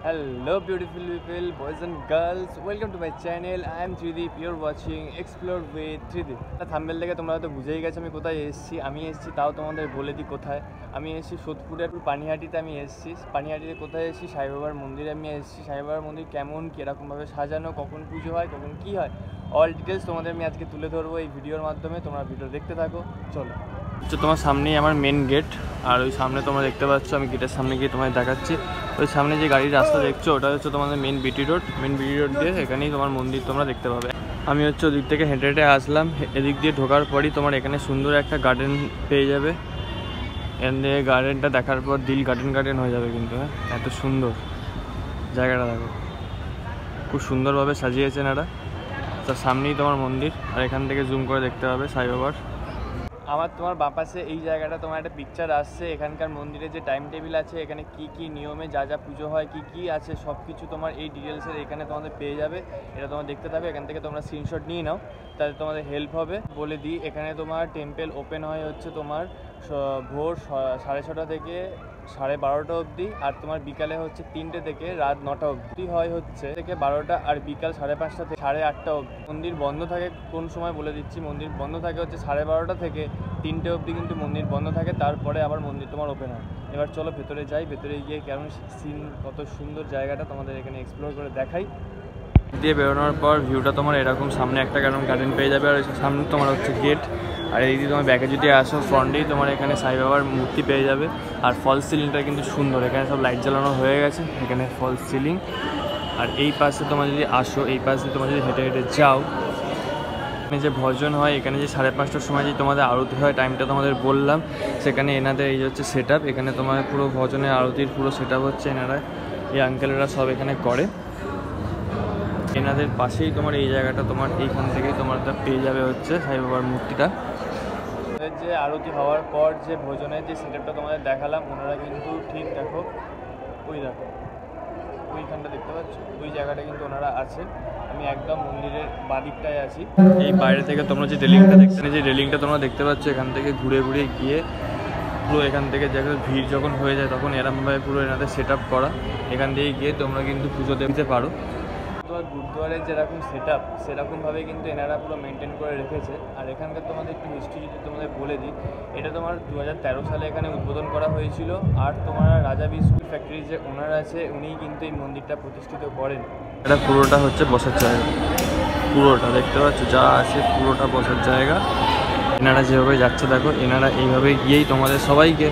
Hello, beautiful people, boys and girls. Welcome to my channel. I am Tridip. You're watching Explore with Tridip. Thumbnail থেকে তোমরা হয়তো বুঝেই গেছো আমি কোথায় এসেছি আমি এসেছি তাও তোমাদের বলে দিই কোথায় আমি এসেছি সোদপুরে সোদপুরের পানিহাটিতে আমি এসেছি পানিহাটিতে কোথায় এসেছি সাইবাবার মন্দিরে আমি এসেছি সাইবাবার মন্দির কেমন কীরকমভাবে সাজানো কখন পুজো হয় কখন কী হয় অল ডিটেলস তোমাদের আমি আজকে তুলে ধরবো এই ভিডিওর মাধ্যমে তোমরা ভিডিও দেখতে থাকো চলো হচ্ছে তোমার সামনেই আমার মেন গেট আর ওই সামনে তোমরা দেখতে পাচ্ছ, আমি গেটের সামনে গিয়ে তোমায় দেখাচ্ছি। ওই সামনে যে গাড়ির রাস্তা দেখছ, ওটা হচ্ছে তোমাদের main BT road main BT road দিয়ে এখানেই তোমার মন্দির তোমরা দেখতে পাবে। আমি হচ্ছে ওদিক থেকে হেঁটে হেঁটে আসলাম এদিক দিয়ে ঢোকার পরই তোমার এখানে সুন্দর একটা গার্ডেন পেয়ে যাবে। এখান দিয়ে গার্ডেনটা দেখার পর দিল গার্ডেন গার্ডেন হয়ে যাবে কিন্তু হ্যাঁ? এত সুন্দর। জায়গাটা দেখো। খুব সুন্দরভাবে সাজিয়েছেন এরা। তার সামনেই তোমার মন্দির, আর এখান থেকে জুম করে দেখতে হবে সাই বাবার। আমার তোমার বাপাসে এই জায়গাটা তোমার একটা পিকচার আসছে, এখানকার মন্দিরে যে টাইম টেবিল আছে, এখানে কি কি নিয়মে যা যা পুজো হয়, কি কি আছে সব কিছু তোমার এই ডিটেলসের এখানে তোমাদের পেয়ে যাবে। এটা তোমার দেখতে থাকবে এখান থেকে তোমরা স্ক্রিনশট নিয়ে নাও, তাতে তোমাদের হেল্প হবে। বলে দিই, এখানে তোমার টেম্পেল ওপেন হয় হচ্ছে তোমার ভোর সাড়ে ছটা থেকে সাড়ে বারোটা অবধি, আর তোমার বিকালে হচ্ছে তিনটে থেকে রাত নটা অবধি হয় হচ্ছে থেকে বারোটা আর বিকাল সাড়ে পাঁচটা থেকে সাড়ে আটটা অবধি। মন্দির বন্ধ থাকে কোন সময় বলে দিচ্ছি, মন্দির বন্ধ থাকে হচ্ছে সাড়ে বারোটা থেকে তিনটে অবধি কিন্তু মন্দির বন্ধ থাকে, তারপরে আবার মন্দির তোমার ওপেন হয়। এবার চলো ভেতরে যাই, ভেতরে গিয়ে কেমন সিন কত সুন্দর জায়গাটা তোমাদের এখানে এক্সপ্লোর করে দেখাই। দিয়ে বেরোনোর পর ভিউটা তোমার এরকম সামনে একটা কেরম গার্ডেন পেয়ে যাবে, আর সামনে তোমার হচ্ছে গেট আর এই তোমার ব্যাকে যদি আসো ফ্রন্টেই তোমার এখানে সাই বাবার মূর্তি পেয়ে যাবে, আর ফলস সিলিংটা কিন্তু সুন্দর, এখানে সব লাইট জ্বালানো হয়ে গেছে, এখানে ফলস সিলিং আর এই পাশে তোমার যদি আসো, এই পাশে তোমার যদি হেঁটে হেঁটে যাও, এখানে যে ভজন হয়, এখানে যে সাড়ে পাঁচটার সময় যে তোমাদের আরতি হয় টাইমটা তোমাদের বললাম, সেখানে এনাদের এই হচ্ছে সেট এখানে তোমার পুরো ভজনের আরতির পুরো সেট হচ্ছে এনারা, এই আঙ্কেলেরা সব এখানে করে। এনাদের পাশেই তোমার এই জায়গাটা তোমার এইখান থেকেই তোমার পেয়ে যাবে হচ্ছে সাই বাবার মূর্তিটা যে আরতি হওয়ার পর যে ভোজনের যে সেটআপটা তোমাদের দেখালাম ওনারা কিন্তু ঠিক দেখো ওই দেখো ওইখানটা দেখতে পাচ্ছ? ওই জায়গাটা কিন্তু ওনারা আছে আমি একদম মন্দিরের বাদিকটায় আছি। এই বাইরে থেকে তোমরা যে রেলিংটা দেখতে যে রেলিংটা তোমরা দেখতে পাচ্ছ এখান থেকে ঘুরে ঘুরে গিয়ে পুরো এখান থেকে যখন ভিড় যখন হয়ে যায় তখন এরমভাবে পুরো এনাদের সেট করা। এখান দিয়ে গিয়ে তোমরা কিন্তু পুজো দিতে পারো। তোমার গুরুদুয়ারের যেরকম সেট আপ সেরকমভাবে কিন্তু এনারা পুরো মেনটেন করে রেখেছে। আর এখানকার তোমাদের একটু হিস্ট্রি যদি তোমাদের বলে দিই, এটা তোমার দু হাজার তেরো সালে এখানে উদ্বোধন করা হয়েছিল। আর তোমার রাজা বিস্কুট ফ্যাক্টরির যে ওনার আছে, উনিই কিন্তু এই মন্দিরটা প্রতিষ্ঠিত করেন। এটা পুরোটা হচ্ছে বসার জায়গা। পুরোটা, দেখতে পাচ্ছ? যা আছে পুরোটা বসার জায়গা। এনারা যেভাবে যাচ্ছে, দেখো, এনারা এইভাবে গিয়েই তোমাদের সবাইকে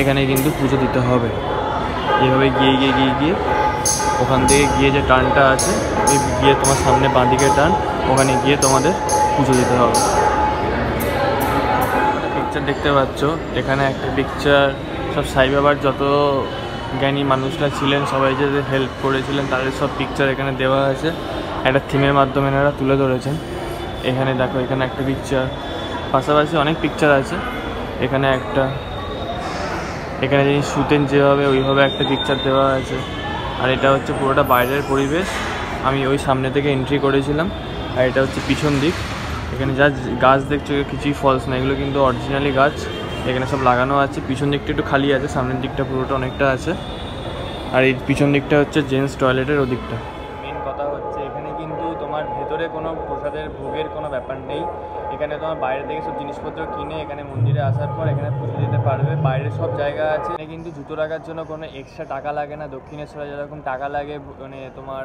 এখানে কিন্তু পুজো দিতে হবে। এইভাবে গিয়ে গিয়ে গিয়ে গিয়ে ওখান থেকে গিয়ে যে টার্নটা আছে, ওই গিয়ে তোমার সামনে বাঁদিকে টার্ন ওখানে গিয়ে তোমাদের পুজো দিতে হবে। পিকচার দেখতে পাচ্ছ, এখানে একটা পিকচার সব সাই বাবার যত জ্ঞানী মানুষরা ছিলেন, সবাই যে হেল্প করেছিলেন, তাদের সব পিকচার এখানে দেওয়া আছে। একটা থিমের মাধ্যমে এনারা তুলে ধরেছেন। এখানে দেখো, এখানে একটা পিকচার পাশাপাশি অনেক পিকচার আছে। এখানে একটা, এখানে যিনি শুতেন যেভাবে, ওইভাবে একটা পিকচার দেওয়া আছে। আর এটা হচ্ছে পুরোটা বাইরের পরিবেশ। আমি ওই সামনে থেকে এন্ট্রি করেছিলাম। আর এটা হচ্ছে পিছন দিক। এখানে যা গাছ দেখছ কিছুই ফলস না। এগুলো কিন্তু অরিজিনালি গাছ। এখানে সব লাগানো আছে। পিছন দিকটা একটু খালি আছে। সামনের দিকটা পুরোটা অনেকটা আছে। আর এই পিছন দিকটা হচ্ছে জেন্টস টয়লেটের ওদিকটা। তোমার ভেতরে কোনো প্রসাদের ভোগের কোনো ব্যাপার নেই। এখানে তোমার বাইরে থেকে সব জিনিসপত্র কিনে এখানে মন্দিরে আসার পর এখানে পুজো দিতে পারবে। বাইরে সব জায়গা আছে। এখানে কিন্তু জুতো রাখার জন্য কোনো এক্সট্রা টাকা লাগে না। দক্ষিণেশ্বরে যেরকম টাকা লাগে মানে তোমার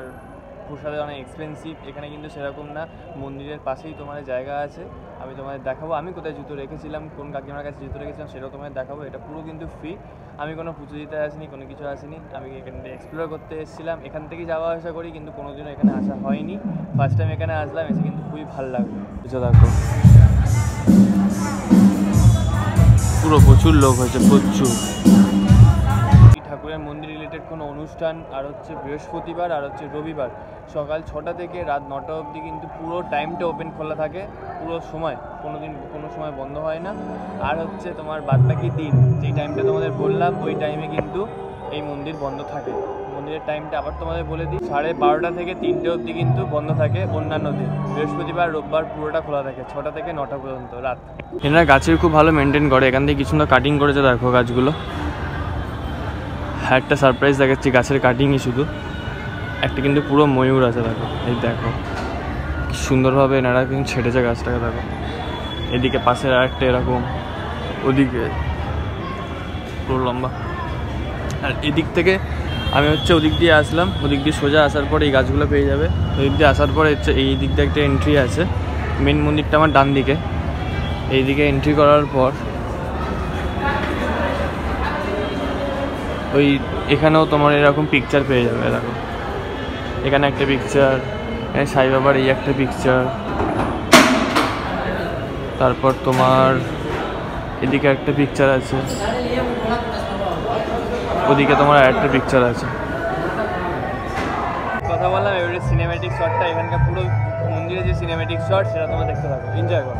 প্রসাদে অনেক এক্সপেন্সিভ এখানে কিন্তু সেরকম না। মন্দিরের পাশেই তোমার জায়গা আছে। আমি তোমাদের দেখাবো। আমি কোথায় জুতো রেখেছিলাম, কোন কাকিমার কাছে জুতো রেখেছিলাম সেটাও তোমাদের দেখাবো। এটা পুরো কিন্তু ফ্রি আমি কোনো পুজো দিতে আসিনি, কোনো কিছু আসিনি। আমি এখানে এক্সপ্লোর করতে এসেছিলাম। এখান থেকেই যাওয়া আসা করি, কিন্তু কোনোদিনও এখানে আসা হয়নি। ফার্স্ট টাইম এখানে আসলাম, এসে কিন্তু খুবই ভালো লাগল। বুঝে দেখো। পুরো প্রচুর লোক হয়েছে, প্রচুর। ঠাকুরের মন্দির রিলেটেড কোনো অনুষ্ঠান, আর হচ্ছে বৃহস্পতিবার, আর হচ্ছে রবিবার। সকাল ছটা থেকে রাত নটা অবধি কিন্তু পুরো টাইমটা ওপেন খোলা থাকে। পুরো সময় কোনো দিন কোনো সময় বন্ধ হয় না। আর হচ্ছে তোমার বাদবাকি দিন, যেই টাইমটা তোমাদের বললাম, ওই টাইমে কিন্তু এই মন্দির বন্ধ থাকে। মন্দিরের টাইমটা আবার তোমাদের বলে দিই, সাড়ে বারোটা থেকে তিনটে অবধি কিন্তু বন্ধ থাকে অন্যান্য দিন। বৃহস্পতিবার, রোববার পুরোটা খোলা থাকে, ছটা থেকে নটা পর্যন্ত, রাত। এনারা গাছের খুব ভালো মেনটেন করে, এখান থেকে কিছু না কাটিং করেছে, দেখো গাছগুলো। একটা সারপ্রাইজ দেখাচ্ছি, গাছের কাটিংই শুধু। একটা কিন্তু পুরো ময়ূর আছে, দেখো। এই দেখো সুন্দরভাবে এনারা কিন্তু ছেড়েছে গাছটাকে, দেখো। এদিকে পাশের আরেকটা এরকম, ওদিকে পুরো লম্বা। আর এদিক থেকে আমি হচ্ছে ওদিক দিয়ে আসলাম, ওদিক দিয়ে সোজা আসার পরে এই গাছগুলো পেয়ে যাবে। ওদিক দিয়ে আসার পরে হচ্ছে এই দিক দিয়ে একটা এন্ট্রি আছে মেন মন্দিরটা আমার ডান দিকে এই দিকে এন্ট্রি করার পর ওই এখানেও তোমার এরকম পিকচার পেয়ে যাবে এরকম এখানে একটা পিকচার সাই বাবার এই একটা পিকচার তারপর তোমার এদিকে একটা পিকচার আছে। ওদিকে তোমার একটা পিকচার আছে। কথা বললাম, এবারে সিনেম্যাটিক শটটা এখানকার পুরো মন্দিরে যে সিনেম্যাটিক শট সেটা তোমরা দেখতে থাকো। এনজয় করো।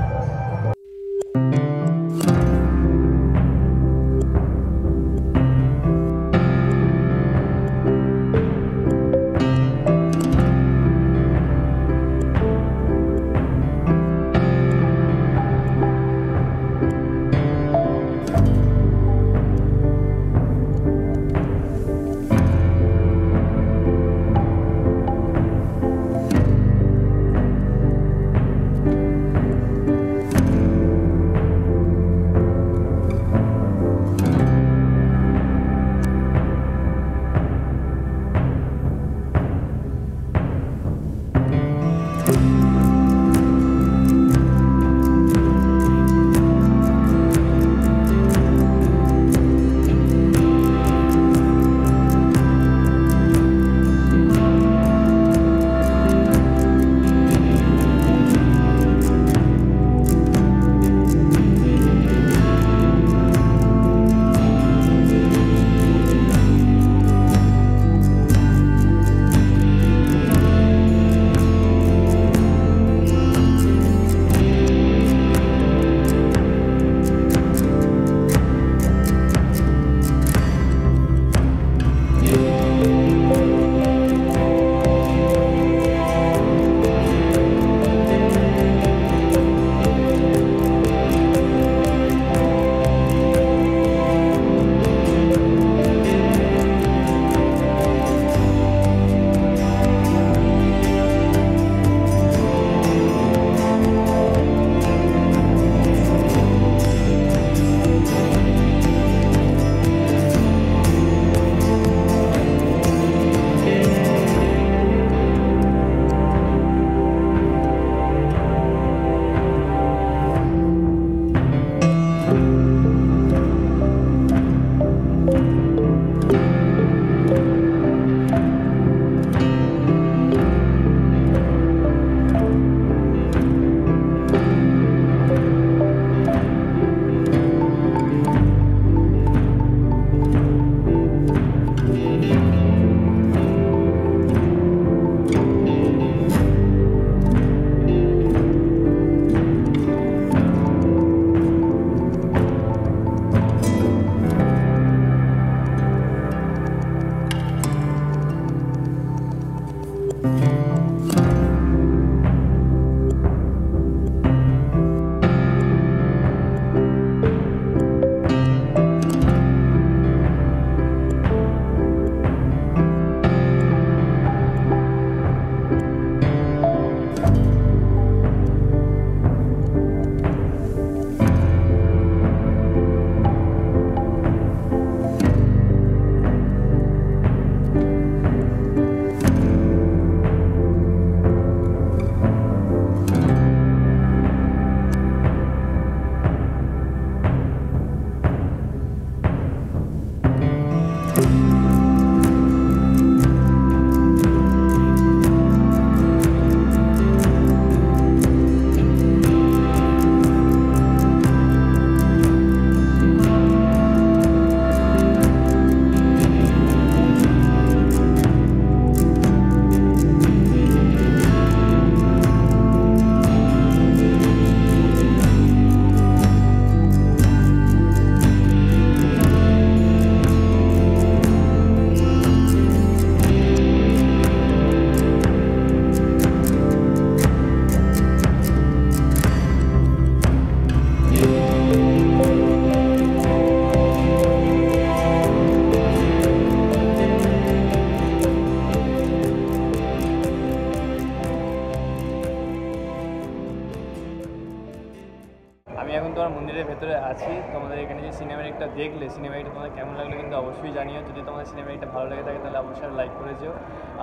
দেখলে সিনেমাটি তোমাদের কেমন লাগল কিন্তু অবশ্যই জানিও। যদি তোমাদের সিনেমাটা ভালো লেগে থাকে তাহলে অবশ্যই লাইক করে যেও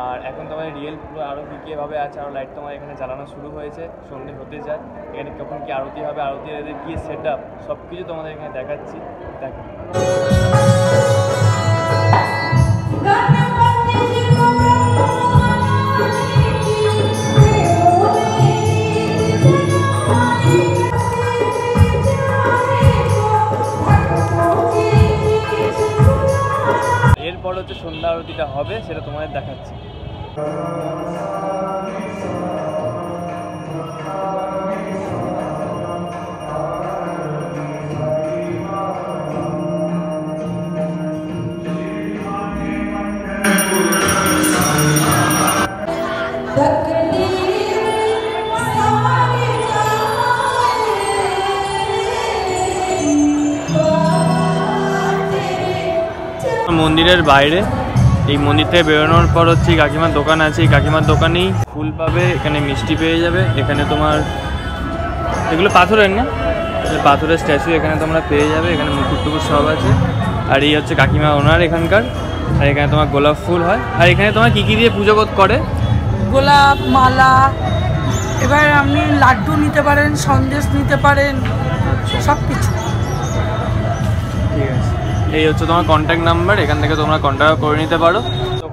আর এখন তোমাদের রিয়েল পুরো আরও কী কীভাবে আছে আরও লাইট তোমার এখানে জ্বালানো শুরু হয়েছে, সন্ধে হতে যায়। এখানে কখন কি আরতি হবে, আরতি এদের কী সেট আপ সব কিছু তোমাদের এখানে দেখাচ্ছি। দেখো। সন্ধ্যা হবে সেটা তোমাদের দেখাচ্ছি। মন্দিরের বাইরে এই মন্দির থেকে বেরোনোর পর হচ্ছে কাকিমার দোকান আছে। এই কাকিমার দোকানেই ফুল পাবে এখানে মিষ্টি পেয়ে যাবে। এখানে তোমার এগুলো পাথরের না? পাথরের স্ট্যাচু এখানে তোমরা পেয়ে যাবে। এখানে মুকুট টুকুর সব আছে। আর এই হচ্ছে কাকিমা ওনার এখানকার। আর এখানে তোমার গোলাপ ফুল হয়। আর এখানে তোমার কী কী দিয়ে পুজো কর- করে? গোলাপ মালা এবার আপনি লাড্ডু নিতে পারেন সন্দেশ নিতে পারেন সব কিছু ঠিক আছে। এই হচ্ছে তোমার কন্ট্যাক্ট নাম্বার এখান থেকে তোমরা কন্ট্যাক্ট করে নিতে পারো।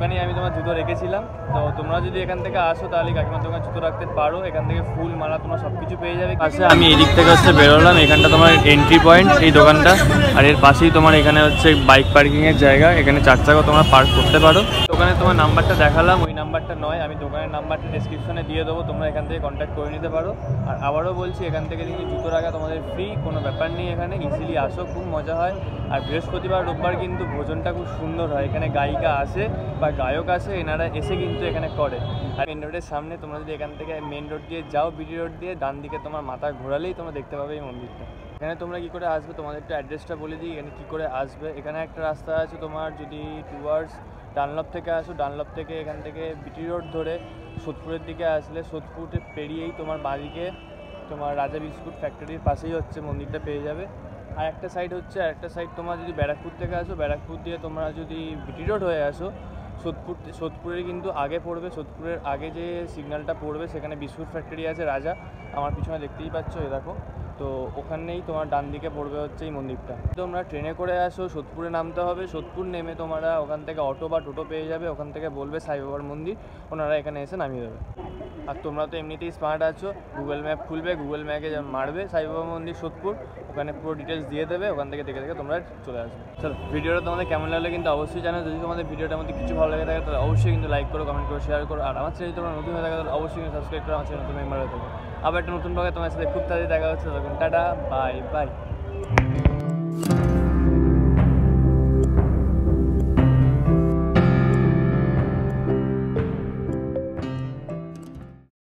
দোকানে আমি তোমার জুতো রেখেছিলাম। তো তোমরা যদি এখান থেকে আসো তাহলে কাকিমার দোকানে জুতো রাখতে পারো। এখান থেকে ফুল, মালা তোমরা সব কিছু পেয়ে যাবে। পাশে আমি এদিক থেকে হচ্ছে বেরোলাম। এখানটা তোমার এন্ট্রি পয়েন্ট এই দোকানটা। আর এর পাশেই তোমার এখানে হচ্ছে বাইক পার্কিংয়ের জায়গা। এখানে চার চাকা তোমরা পার্ক করতে পারো। দোকানে তোমার নাম্বারটা দেখালাম। ওই নাম্বারটা নয়। আমি দোকানের নাম্বারটা ডিসক্রিপশনে দিয়ে দেবো। তোমরা এখান থেকে কন্ট্যাক্ট করে নিতে পারো। আর আবারও বলছি, এখান থেকে কিন্তু জুতো রাখা তোমাদের ফ্রি কোনো ব্যাপার নেই এখানে। ইজিলি আসো, খুব মজা হয়। আর বৃহস্পতিবার, রোববার কিন্তু ভোজনটা খুব সুন্দর হয়। এখানে গায়িকা আসে বা গায়ক আসে এনারা এসে কিন্তু এখানে করে। আর মেন রোডের সামনে তোমরা যদি এখান থেকে মেন রোড দিয়ে যাও বিডি রোড দিয়ে, ডান দিকে তোমার মাথা ঘোরালেই তোমরা দেখতে পাবে এই মন্দিরটা। এখানে তোমরা কি করে আসবে, তোমাদের একটু অ্যাড্রেসটা বলে দিই, এখানে কী করে আসবে। এখানে একটা রাস্তা আছে তোমার, যদি টুয়ার্স ডানলপ থেকে আসো, ডানলপ থেকে এখান থেকে বিটি রোড ধরে সোদপুরের দিকে আসলে সোদপুরে পেরিয়েই তোমার বাঁদিকে তোমার রাজা বিস্কুট ফ্যাক্টরির পাশেই হচ্ছে মন্দিরটা পেয়ে যাবে। আর একটা সাইড হচ্ছে, আর একটা সাইড তোমার যদি ব্যারাকপুর থেকে আসো, ব্যারাকপুর দিয়ে তোমরা যদি বিটি রোড হয়ে আসো সোদপুর সোদপুরের কিন্তু আগে পড়বে, সোদপুরের আগে যে সিগন্যালটা পড়বে, সেখানে বিস্কুট ফ্যাক্টরি আছে, রাজা। আমার পিছনে দেখতেই পাচ্ছ, এ দেখো। তো ওখানেই তোমার ডান দিকে পড়বে হচ্ছে এই মন্দিরটা। তোমরা ট্রেনে করে আসো, সোদপুরে নামতে হবে। সোদপুর নেমে তোমরা ওখান থেকে অটো বা টোটো পেয়ে যাবে। ওখান থেকে বলবে সাই বাবার মন্দির। ওনারা এখানে এসে নামিয়ে দেবে। আর তোমরা তো এমনিতেই স্মার্ট আছো। গুগল ম্যাপ খুলবে গুগল ম্যাপে মারবে সাই বাবা মন্দির সোদপুর। ওখানে পুরো ডিটেলস দিয়ে দেবে। ওখান থেকে দেখে দেখে তোমরা চলে আসবে। চলো, ভিডিওটা তোমাদের কেমন লাগল কিন্তু অবশ্যই জানো যদি তোমাদের ভিডিওটার মধ্যে কিছু ভালো লাগে থাকে, তাহলে অবশ্যই কিন্তু লাইক করো কমেন্ট করো শেয়ার করো। আর আমার চ্যানেল তোমরা নতুন হয়ে থাকে, তাহলে অবশ্যই সাবস্ক্রাইব করো। আমার চ্যানেল নতুন মেম্বার হয়ে থাকো। আবার একটা নতুন ভাগে তোমার সাথে খুব তাড়াতাড়ি দেখা হচ্ছে তখন টাটা বাই বাই